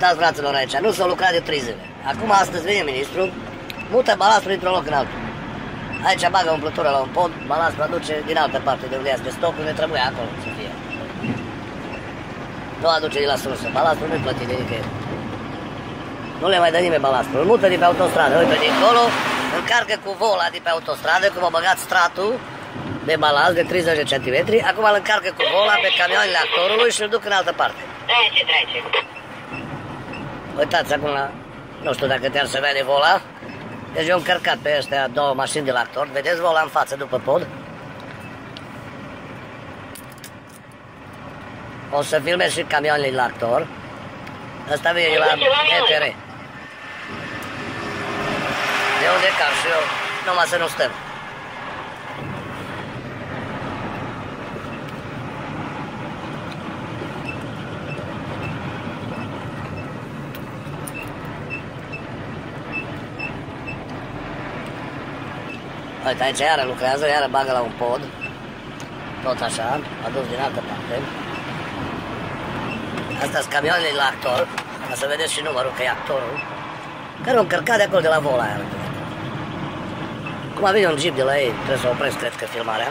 Ascultați, fraților, aici, nu s-au lucrat de 3 zile. Acum, astăzi vine ministru, mută balastru dintr-un loc în altul. Aici bagă umplutură la un pod, balastru aduce din altă parte de unde de stoc, unde trebuie acolo să fie. Nu aduce de la sursă, balastru nu-i plătit de nicăieri. Nu le mai dă nimeni balastru, îl mută de pe autostradă, uite, dincolo, încarcă cu vola de pe autostradă, cum a băgat stratul de balast de 30 de centimetri, acum îl încarcă cu vola pe camioanele actorului și îl duc în altă parte. Trece, trece. Uitați acum la... Nu știu dacă te-ar să vede vola. Deci eu am încărcat pe astea două mașini de la actor. Vedeți vola în față după pod? O să filmez și camioanele la actor. Asta vine de la ETR. De unde cam și eu, numai să nu stăm. Uite, aici iară lucrează, iară bagă la un pod. Tot așa, adus din altă parte. Asta sunt camioanele la actor, ca să vedeți și numărul că e actorul. Care au încărcat de acolo de la vola aia. Cum a venit un jeep de la ei, trebuie să opresc, cred că, filmarea.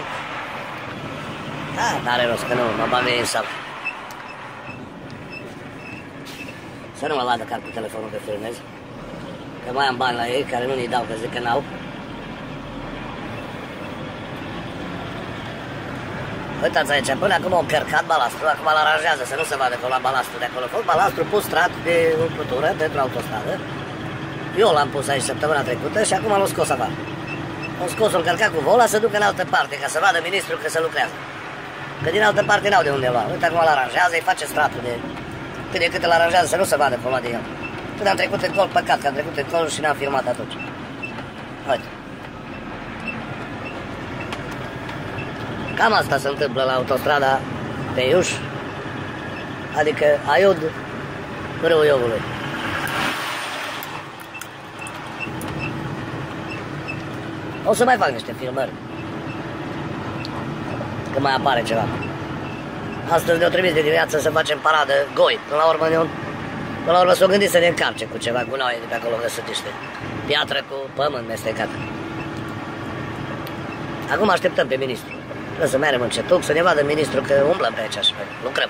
Da, n-are rost, că nu, mă bag în sală. Să nu mă vadă car cu telefonul că filmez. Că mai am bani la ei, care nu ni dau, că zic că n-au. Uitați aici, până acum au încărcat balastru, acum îl aranjează să nu se vadă că la balastru de acolo. Fost balastru pus strat de umplutură pentru autostradă. Eu l-am pus aici săptămâna trecută și acum l-am scos afară. Am scos-o încărcat cu vola să ducă în altă parte, ca să vadă ministrul că se lucrează. Că din altă parte n-au de unde lua. Uite acum îl aranjează, îi face stratul de... Cât de cât îl aranjează să nu se vadă cumva de el. Când am trecut în col, păcat că am trecut în col și n-am filmat atunci. Uite. Cam asta se întâmplă la autostrada pe Iuș, adică Aiud, Râul Iovului. O să mai fac niște filmări. Că mai apare ceva. Astăzi ne-au trimis de dimineață să facem paradă goi. Până la urmă, ne până la urmă s-au gândit să ne încarce cu ceva gunoaie de pe acolo găsit niște piatră cu pământ mestecat. Acum așteptăm pe ministru. Trebuie să mergem încetul, să ne vadă ministrul că umblăm pe aici și lucrăm.